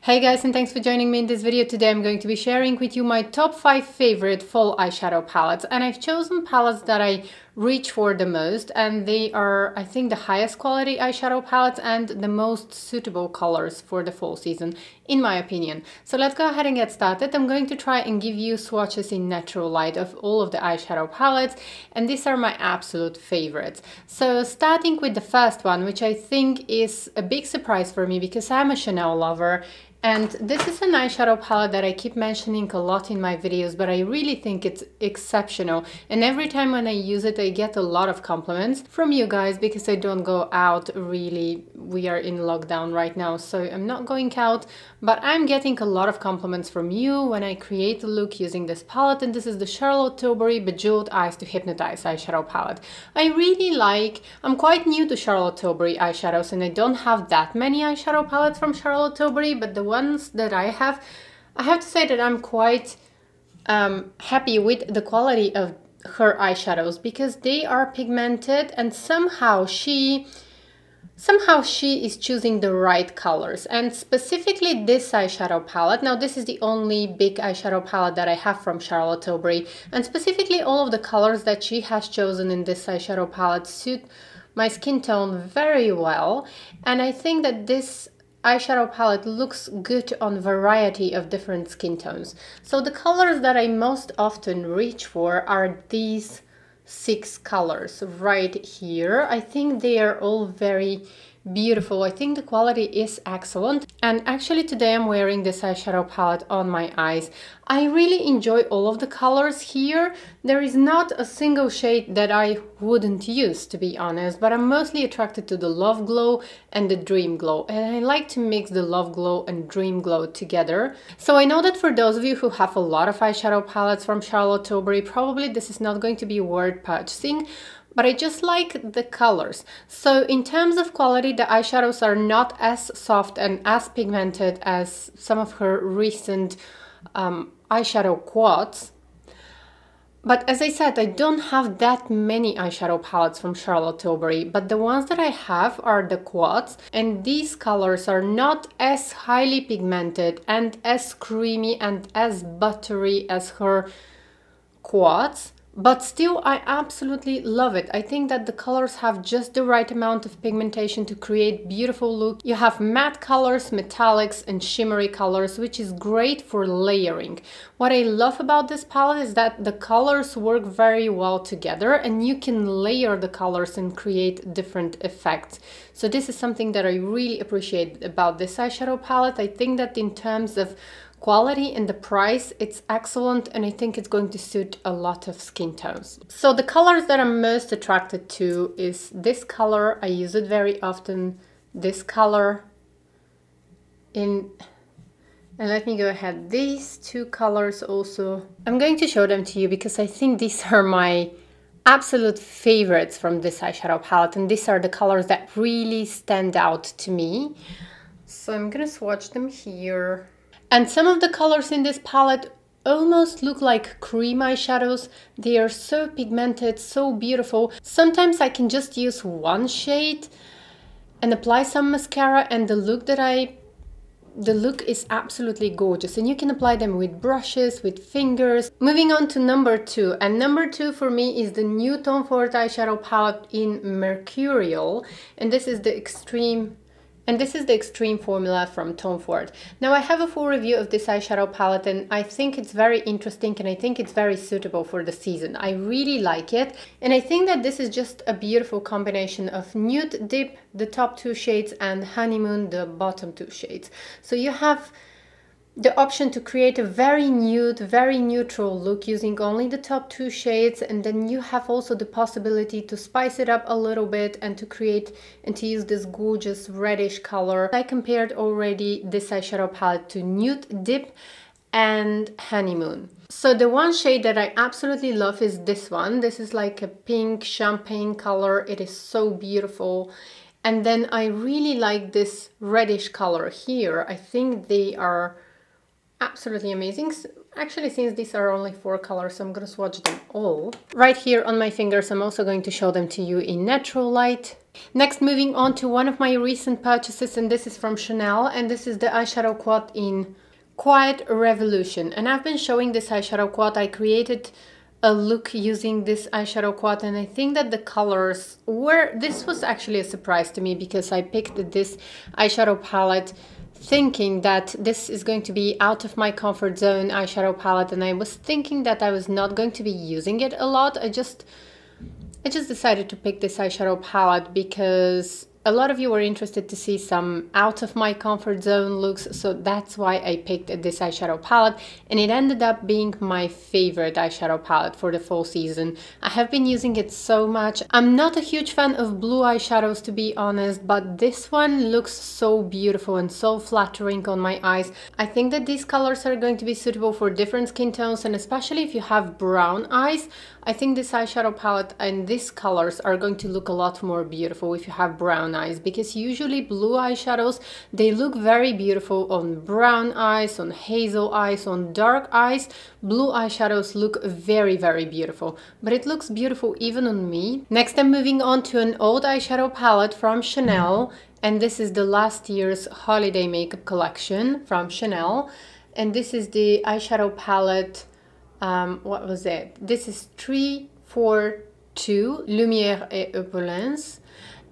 Hey guys and thanks for joining me in this video. Today I'm going to be sharing with you my top 5 favorite fall eyeshadow palettes and I've chosen palettes that I reach for the most and they are I think the highest quality eyeshadow palettes and the most suitable colors for the fall season in my opinion. So let's go ahead and get started. I'm going to try and give you swatches in natural light of all of the eyeshadow palettes and these are my absolute favorites. So starting with the first one which I think is a big surprise for me because I'm a Chanel lover and this is an eyeshadow palette that I keep mentioning a lot in my videos, but I really think it's exceptional. And every time when I use it, I get a lot of compliments from you guys because I don't go out really. We are in lockdown right now, so I'm not going out, but I'm getting a lot of compliments from you when I create a look using this palette. And this is the Charlotte Tilbury Bejeweled Eyes to Hypnotize eyeshadow palette. I really like, I'm quite new to Charlotte Tilbury eyeshadows and I don't have that many eyeshadow palettes from Charlotte Tilbury, but the ones that I have, I have to say that I'm quite um, happy with the quality of her eyeshadows because they are pigmented and somehow she somehow she is choosing the right colors and specifically this eyeshadow palette now this is the only big eyeshadow palette that I have from Charlotte Tilbury and specifically all of the colors that she has chosen in this eyeshadow palette suit my skin tone very well and I think that this eyeshadow palette looks good on variety of different skin tones. So the colors that I most often reach for are these six colors right here. I think they are all very beautiful. I think the quality is excellent. And actually today I'm wearing this eyeshadow palette on my eyes. I really enjoy all of the colors here. There is not a single shade that I wouldn't use to be honest, but I'm mostly attracted to the Love Glow and the Dream Glow. And I like to mix the Love Glow and Dream Glow together. So I know that for those of you who have a lot of eyeshadow palettes from Charlotte Tilbury, probably this is not going to be worth purchasing, but I just like the colors. So in terms of quality, the eyeshadows are not as soft and as pigmented as some of her recent um, eyeshadow quads. But as I said, I don't have that many eyeshadow palettes from Charlotte Tilbury, but the ones that I have are the quads, and these colors are not as highly pigmented and as creamy and as buttery as her quads but still I absolutely love it. I think that the colors have just the right amount of pigmentation to create beautiful look. You have matte colors, metallics and shimmery colors, which is great for layering. What I love about this palette is that the colors work very well together and you can layer the colors and create different effects. So this is something that I really appreciate about this eyeshadow palette. I think that in terms of quality and the price it's excellent and I think it's going to suit a lot of skin tones. So the colors that I'm most attracted to is this color, I use it very often, this color in and let me go ahead these two colors also I'm going to show them to you because I think these are my absolute favorites from this eyeshadow palette and these are the colors that really stand out to me so I'm gonna swatch them here and some of the colors in this palette almost look like cream eyeshadows. They are so pigmented, so beautiful. Sometimes I can just use one shade and apply some mascara and the look that I the look is absolutely gorgeous and you can apply them with brushes, with fingers. Moving on to number two and number two for me is the new Tom Ford eyeshadow palette in Mercurial and this is the extreme and this is the Extreme formula from Tom Ford. Now I have a full review of this eyeshadow palette and I think it's very interesting and I think it's very suitable for the season. I really like it and I think that this is just a beautiful combination of Nude Dip, the top two shades, and Honeymoon, the bottom two shades. So you have the option to create a very nude, very neutral look using only the top two shades and then you have also the possibility to spice it up a little bit and to create and to use this gorgeous reddish color. I compared already this eyeshadow palette to Nude Dip and Honeymoon. So the one shade that I absolutely love is this one. This is like a pink champagne color. It is so beautiful. And then I really like this reddish color here. I think they are absolutely amazing. Actually, since these are only four colors, I'm gonna swatch them all. Right here on my fingers, I'm also going to show them to you in natural light. Next, moving on to one of my recent purchases, and this is from Chanel, and this is the eyeshadow quad in Quiet Revolution. And I've been showing this eyeshadow quad. I created a look using this eyeshadow quad and I think that the colors were, this was actually a surprise to me because I picked this eyeshadow palette thinking that this is going to be out of my comfort zone eyeshadow palette and I was thinking that I was not going to be using it a lot. I just I just decided to pick this eyeshadow palette because a lot of you were interested to see some out of my comfort zone looks, so that's why I picked this eyeshadow palette and it ended up being my favorite eyeshadow palette for the fall season. I have been using it so much. I'm not a huge fan of blue eyeshadows to be honest, but this one looks so beautiful and so flattering on my eyes. I think that these colors are going to be suitable for different skin tones and especially if you have brown eyes, I think this eyeshadow palette and these colors are going to look a lot more beautiful if you have brown eyes because usually blue eyeshadows they look very beautiful on brown eyes, on hazel eyes, on dark eyes. Blue eyeshadows look very very beautiful but it looks beautiful even on me. Next I'm moving on to an old eyeshadow palette from Chanel and this is the last year's holiday makeup collection from Chanel and this is the eyeshadow palette um, what was it? This is 342 Lumière et Opulence.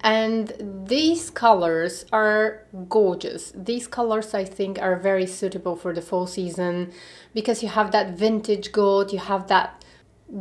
And these colors are gorgeous. These colors, I think, are very suitable for the fall season because you have that vintage gold, you have that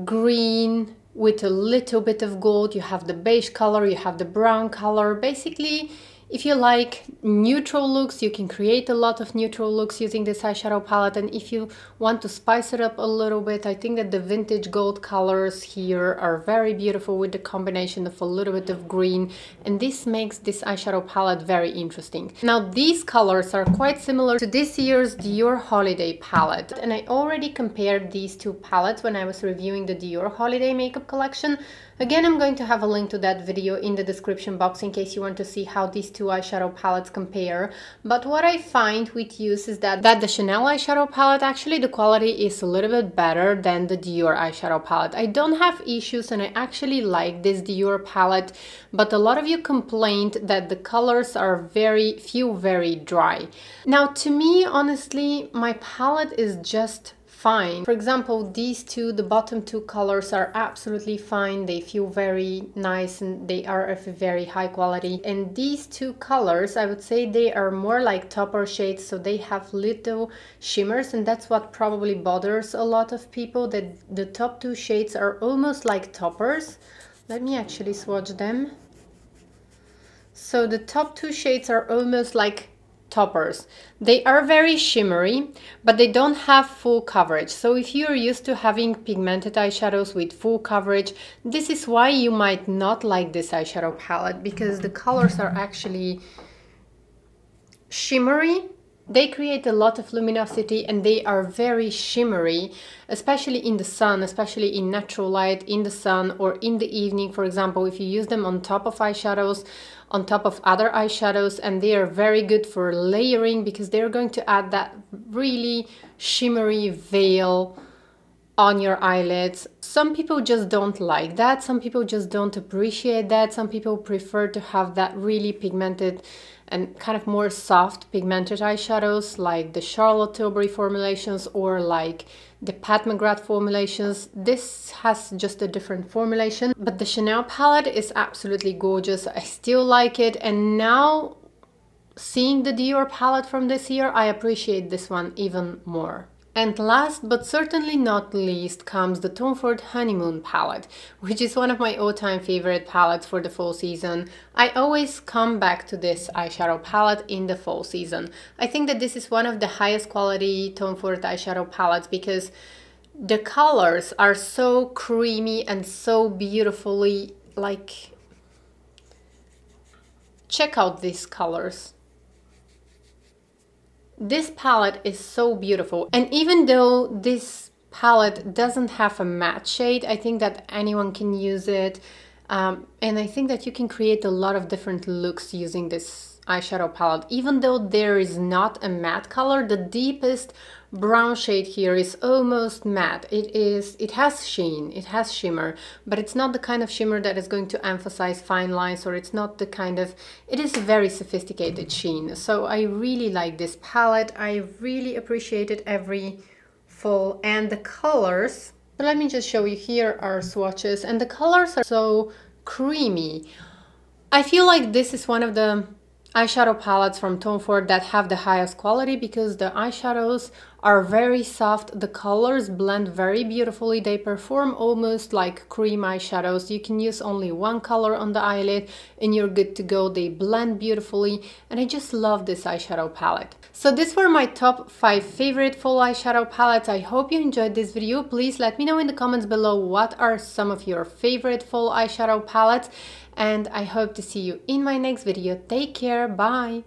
green with a little bit of gold, you have the beige color, you have the brown color. Basically, if you like neutral looks, you can create a lot of neutral looks using this eyeshadow palette. And if you want to spice it up a little bit, I think that the vintage gold colors here are very beautiful with the combination of a little bit of green. And this makes this eyeshadow palette very interesting. Now, these colors are quite similar to this year's Dior Holiday palette. And I already compared these two palettes when I was reviewing the Dior Holiday makeup collection. Again, I'm going to have a link to that video in the description box in case you want to see how these two eyeshadow palettes compare. But what I find with use is that, that the Chanel eyeshadow palette, actually the quality is a little bit better than the Dior eyeshadow palette. I don't have issues and I actually like this Dior palette, but a lot of you complained that the colors are very, feel very dry. Now to me, honestly, my palette is just fine. For example, these two, the bottom two colors are absolutely fine. They feel very nice and they are of very high quality. And these two colors, I would say they are more like topper shades. So they have little shimmers and that's what probably bothers a lot of people that the top two shades are almost like toppers. Let me actually swatch them. So the top two shades are almost like toppers. They are very shimmery, but they don't have full coverage. So if you're used to having pigmented eyeshadows with full coverage, this is why you might not like this eyeshadow palette because the colors are actually shimmery they create a lot of luminosity and they are very shimmery, especially in the sun, especially in natural light, in the sun or in the evening. For example, if you use them on top of eyeshadows, on top of other eyeshadows, and they are very good for layering because they're going to add that really shimmery veil on your eyelids. Some people just don't like that. Some people just don't appreciate that. Some people prefer to have that really pigmented and kind of more soft pigmented eyeshadows like the Charlotte Tilbury formulations or like the Pat McGrath formulations. This has just a different formulation, but the Chanel palette is absolutely gorgeous. I still like it and now seeing the Dior palette from this year, I appreciate this one even more. And last but certainly not least comes the Tom Ford Honeymoon palette, which is one of my all-time favorite palettes for the fall season. I always come back to this eyeshadow palette in the fall season. I think that this is one of the highest quality Tom Ford eyeshadow palettes because the colors are so creamy and so beautifully like check out these colors this palette is so beautiful. And even though this palette doesn't have a matte shade, I think that anyone can use it. Um, and I think that you can create a lot of different looks using this eyeshadow palette. Even though there is not a matte color, the deepest brown shade here is almost matte. It is, it has sheen, it has shimmer, but it's not the kind of shimmer that is going to emphasize fine lines or it's not the kind of, it is a very sophisticated sheen. So I really like this palette. I really appreciate it every full and the colors. So let me just show you here are swatches and the colors are so creamy. I feel like this is one of the eyeshadow palettes from Tom Ford that have the highest quality because the eyeshadows are very soft. The colors blend very beautifully. They perform almost like cream eyeshadows. You can use only one color on the eyelid and you're good to go. They blend beautifully and I just love this eyeshadow palette. So these were my top 5 favorite fall eyeshadow palettes. I hope you enjoyed this video. Please let me know in the comments below what are some of your favorite fall eyeshadow palettes and I hope to see you in my next video. Take care, bye!